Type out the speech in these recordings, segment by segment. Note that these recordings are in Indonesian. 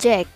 Jack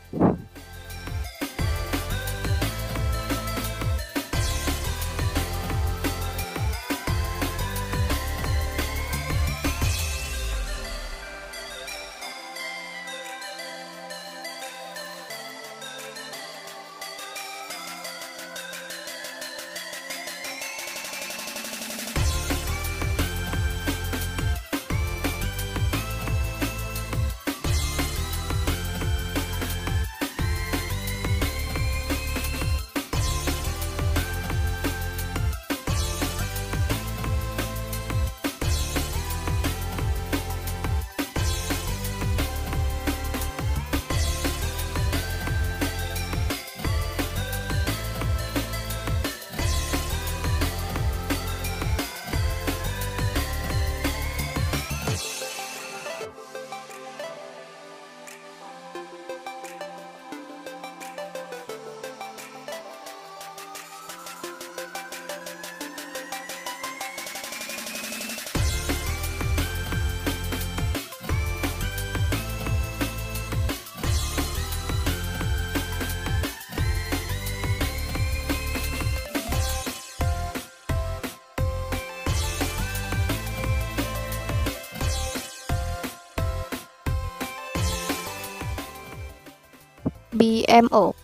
BMO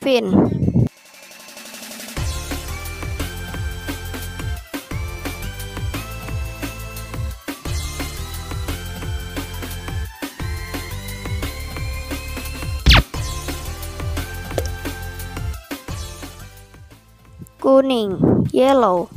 Fin kuning yellow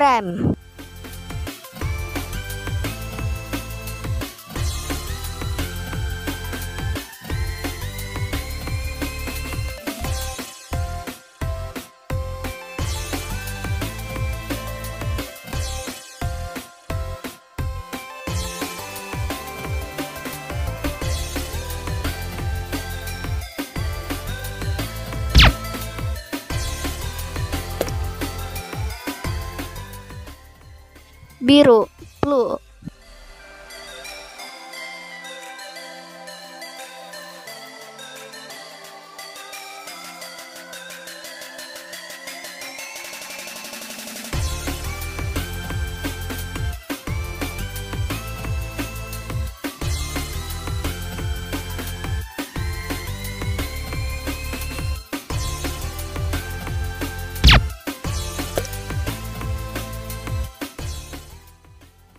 krem biru blue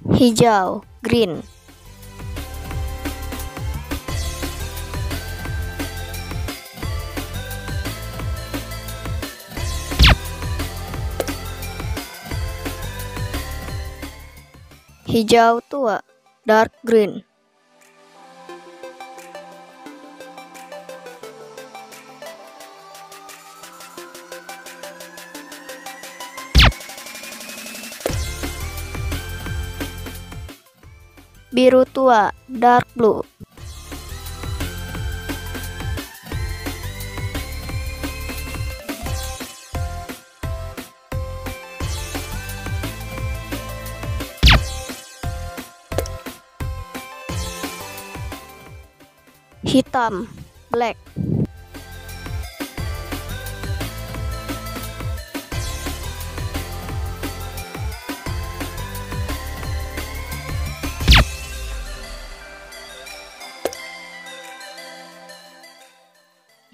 hijau green. Hijau tua dark green biru tua dark blue. Hitam black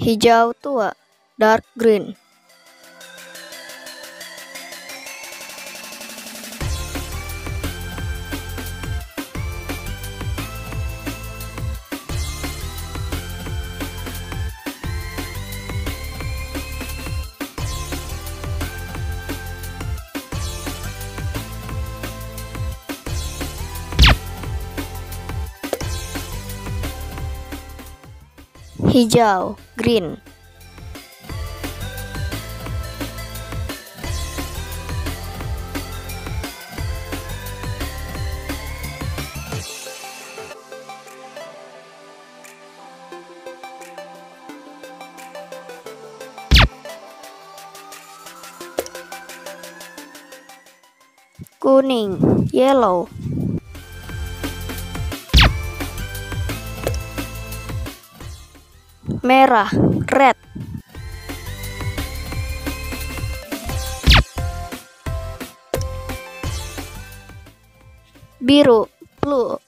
hijau tua dark green hijau green. Kuning yellow merah red. Biru blue